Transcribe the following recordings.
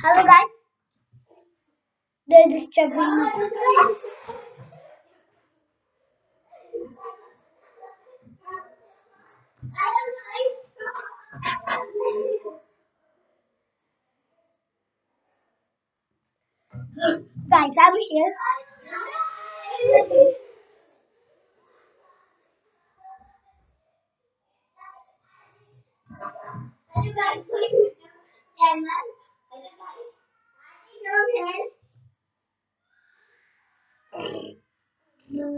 Hello guys. They're disturbing me. Guys, I'm here. Hello guys. Your hand.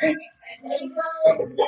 Guys, guys, you please subscribe and like.